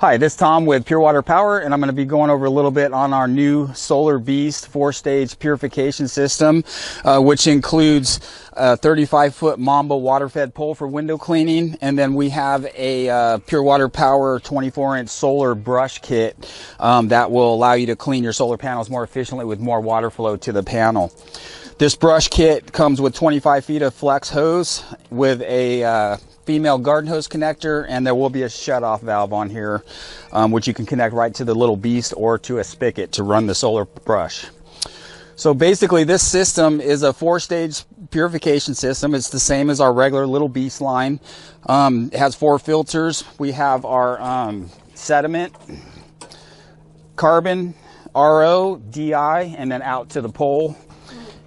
Hi, this is Tom with Pure Water Power, and I'm going to be going over a little bit on our new Solar Beast four-stage purification system, uh, which includes a 35-foot Mamba water-fed pole for window cleaning, and then we have a uh, Pure Water Power 24-inch solar brush kit um, that will allow you to clean your solar panels more efficiently with more water flow to the panel. This brush kit comes with 25 feet of flex hose with a uh, female garden hose connector and there will be a shut off valve on here um, which you can connect right to the little beast or to a spigot to run the solar brush. So basically this system is a four stage purification system. It's the same as our regular little beast line. Um, it has four filters. We have our um, sediment, carbon, RO, DI, and then out to the pole.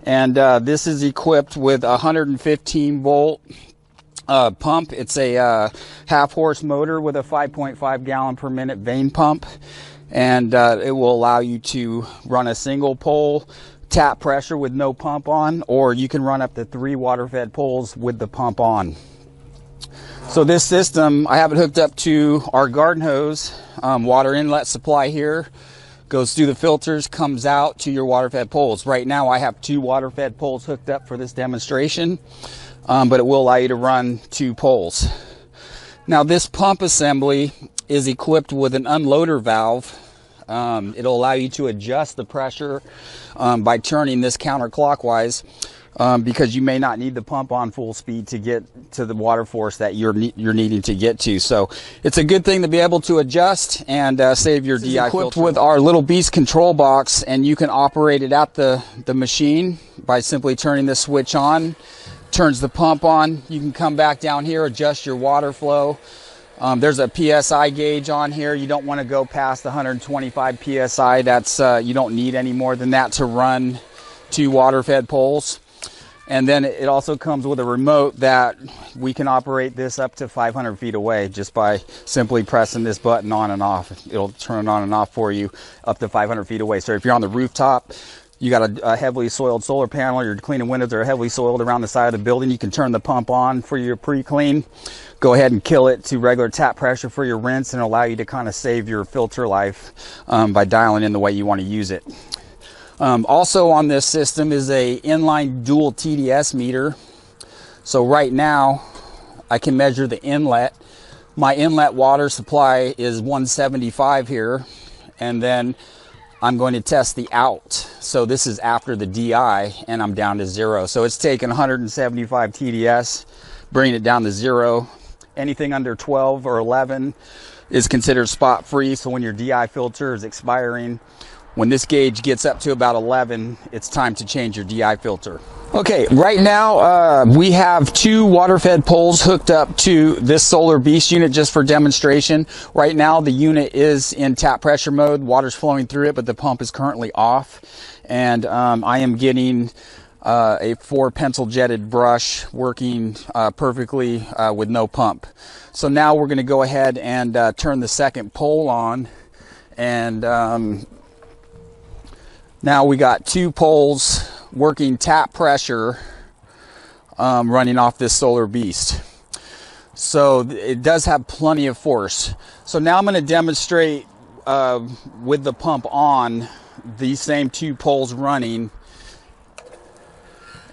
And uh, this is equipped with 115 volt uh, pump. It's a uh, half horse motor with a 5.5 gallon per minute vane pump, and uh, it will allow you to run a single pole tap pressure with no pump on, or you can run up to three water fed poles with the pump on. So this system, I have it hooked up to our garden hose, um, water inlet supply here, goes through the filters, comes out to your water fed poles. Right now I have two water fed poles hooked up for this demonstration um, but it will allow you to run two poles. Now this pump assembly is equipped with an unloader valve. Um, it'll allow you to adjust the pressure um, by turning this counterclockwise um, because you may not need the pump on full speed to get to the water force that you're you're needing to get to. So it's a good thing to be able to adjust and uh, save your DI equipped filter. with our little Beast control box, and you can operate it at the the machine by simply turning the switch on turns the pump on. You can come back down here, adjust your water flow. Um, there's a PSI gauge on here. You don't want to go past 125 PSI. That's uh, you don't need any more than that to run two water-fed poles. And then it also comes with a remote that we can operate this up to 500 feet away just by simply pressing this button on and off. It'll turn on and off for you up to 500 feet away. So if you're on the rooftop, you got a, a, heavily soiled solar panel, you're cleaning windows that are heavily soiled around the side of the building, you can turn the pump on for your pre-clean. Go ahead and kill it to regular tap pressure for your rinse and allow you to kind of save your filter life um, by dialing in the way you want to use it. Um, also on this system is a inline dual TDS meter. So right now I can measure the inlet. My inlet water supply is 175 here and then I'm going to test the out. So this is after the DI and I'm down to zero. So it's taken 175 TDS, bringing it down to zero. Anything under 12 or 11 is considered spot free. So when your DI filter is expiring, when this gauge gets up to about 11, it's time to change your DI filter. Okay, right now uh, we have two water-fed poles hooked up to this Solar Beast unit just for demonstration. Right now the unit is in tap pressure mode, water's flowing through it, but the pump is currently off. And um, I am getting uh, a four pencil jetted brush working uh, perfectly uh, with no pump. So now we're going to go ahead and uh, turn the second pole on and um, now we got two poles working tap pressure um, running off this Solar Beast. So it does have plenty of force. So now I'm going to demonstrate uh, with the pump on these same two poles running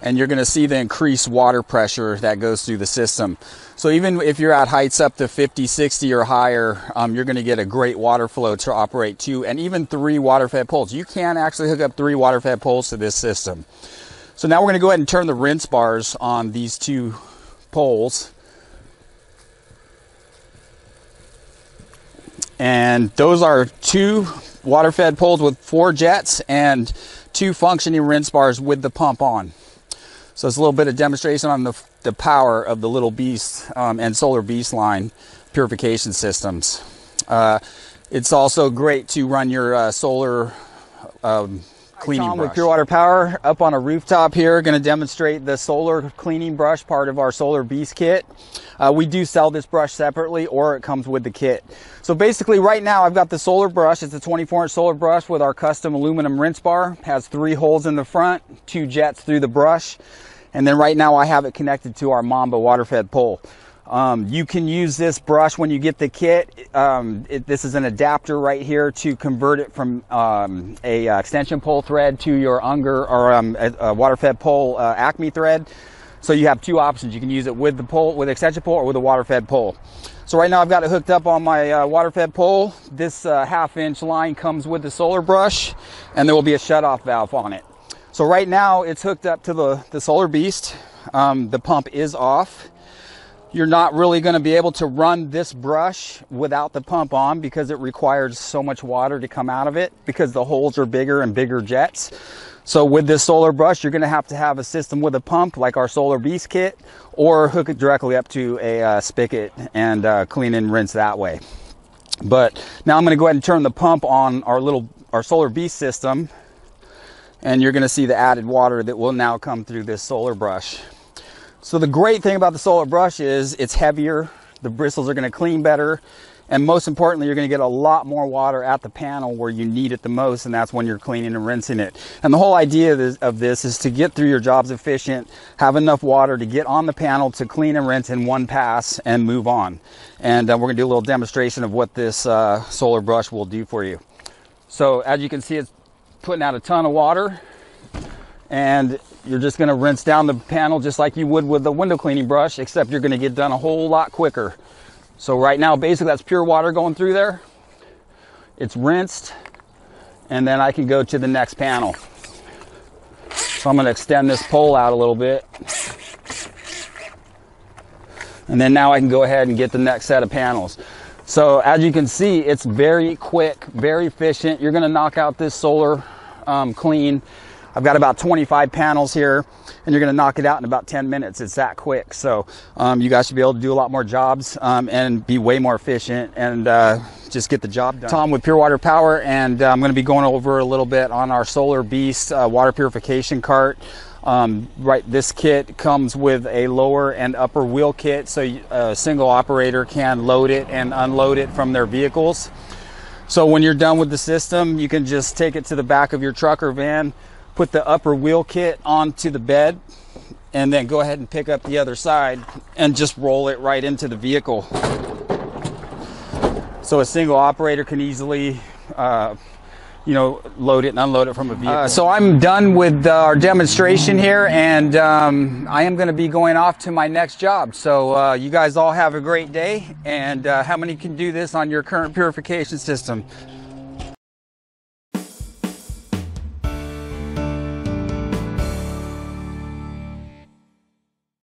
and you're going to see the increased water pressure that goes through the system. So even if you're at heights up to 50, 60 or higher, um, you're going to get a great water flow to operate two and even three water fed poles. You can actually hook up three water fed poles to this system. So now we're going to go ahead and turn the rinse bars on these two poles. And those are two water fed poles with four jets and two functioning rinse bars with the pump on. So it's a little bit of demonstration on the, the power of the Little Beast um, and Solar Beast line purification systems. Uh, it's also great to run your uh, solar um, cleaning Tom brush. with Pure Water Power up on a rooftop here. Going to demonstrate the solar cleaning brush, part of our Solar Beast kit. Uh, we do sell this brush separately or it comes with the kit. So basically right now I've got the solar brush. It's a 24 inch solar brush with our custom aluminum rinse bar. Has three holes in the front, two jets through the brush. And then right now I have it connected to our Mamba water fed pole. Um, you can use this brush when you get the kit. Um, it, this is an adapter right here to convert it from um, a uh, extension pole thread to your Unger or um, a, a water-fed pole uh, Acme thread. So you have two options. You can use it with the pole, with extension pole, or with a water-fed pole. So right now I've got it hooked up on my uh, water-fed pole. This uh, half-inch line comes with the solar brush, and there will be a shut-off valve on it. So right now it's hooked up to the the Solar Beast. Um, the pump is off you're not really going to be able to run this brush without the pump on because it requires so much water to come out of it because the holes are bigger and bigger jets. So with this solar brush, you're going to have to have a system with a pump like our Solar Beast kit or hook it directly up to a uh, spigot and uh, clean and rinse that way. But now I'm going to go ahead and turn the pump on our little our Solar Beast system and you're going to see the added water that will now come through this solar brush. So the great thing about the solar brush is it's heavier, the bristles are going to clean better, and most importantly, you're going to get a lot more water at the panel where you need it the most, and that's when you're cleaning and rinsing it. And the whole idea of this is to get through your jobs efficient, have enough water to get on the panel to clean and rinse in one pass and move on. And uh, we're going to do a little demonstration of what this uh, solar brush will do for you. So as you can see, it's putting out a ton of water and you're just going to rinse down the panel just like you would with the window cleaning brush, except you're going to get done a whole lot quicker. So right now, basically that's pure water going through there. It's rinsed, and then I can go to the next panel. So I'm going to extend this pole out a little bit. And then now I can go ahead and get the next set of panels. So as you can see, it's very quick, very efficient. You're going to knock out this solar um, clean I've got about 25 panels here and you're going to knock it out in about 10 minutes. It's that quick. So, um, you guys should be able to do a lot more jobs, um, and be way more efficient and, uh, just get the job done. Tom with Pure Water Power, and uh, I'm going to be going over a little bit on our Solar Beast uh, water purification cart. Um, right, this kit comes with a lower and upper wheel kit, so a single operator can load it and unload it from their vehicles. So when you're done with the system, you can just take it to the back of your truck or van, put the upper wheel kit onto the bed and then go ahead and pick up the other side and just roll it right into the vehicle. So a single operator can easily, uh, you know, load it and unload it from a vehicle. Uh, so I'm done with uh, our demonstration here, and um, I am going to be going off to my next job. So uh, you guys all have a great day, and uh, how many can do this on your current purification system?